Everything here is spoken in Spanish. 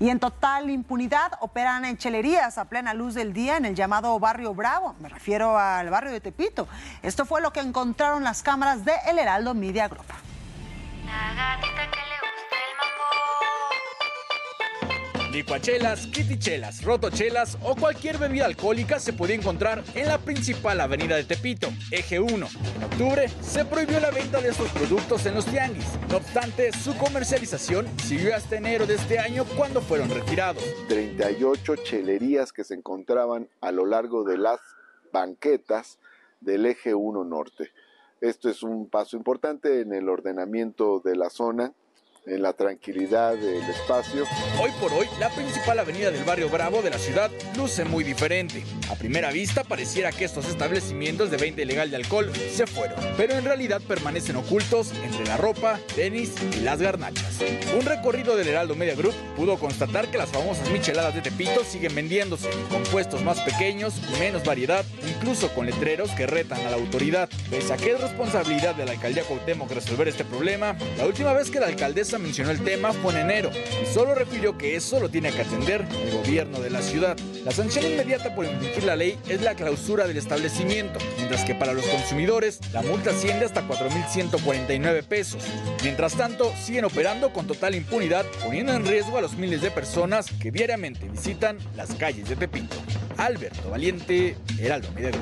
Y en total impunidad operan en chelerías a plena luz del día en el llamado Barrio Bravo. Me refiero al barrio de Tepito. Esto fue lo que encontraron las cámaras de El Heraldo Media Group. Licuachelas, kitichelas, rotochelas o cualquier bebida alcohólica se puede encontrar en la principal avenida de Tepito, Eje 1. En octubre se prohibió la venta de estos productos en los tianguis. No obstante, su comercialización siguió hasta enero de este año cuando fueron retirados. 38 chelerías que se encontraban a lo largo de las banquetas del Eje 1 Norte. Esto es un paso importante en el ordenamiento de la zona en la tranquilidad del espacio. Hoy por hoy, la principal avenida del barrio Bravo de la ciudad luce muy diferente. A primera vista pareciera que estos establecimientos de venta ilegal de alcohol se fueron, pero en realidad permanecen ocultos entre la ropa, tenis y las garnachas. Un recorrido del Heraldo Media Group pudo constatar que las famosas micheladas de Tepito siguen vendiéndose, con puestos más pequeños menos variedad, incluso con letreros que retan a la autoridad. Pese a que es responsabilidad de la alcaldía Cuauhtémoc resolver este problema, la última vez que la alcaldesa mencionó el tema fue en enero y solo refirió que eso lo tiene que atender el gobierno de la ciudad. La sanción inmediata por infringir la ley es la clausura del establecimiento, mientras que para los consumidores la multa asciende hasta 4.149 pesos. Mientras tanto, siguen operando con total impunidad, poniendo en riesgo a los miles de personas que diariamente visitan las calles de Tepito. Alberto Valiente, Heraldo Media.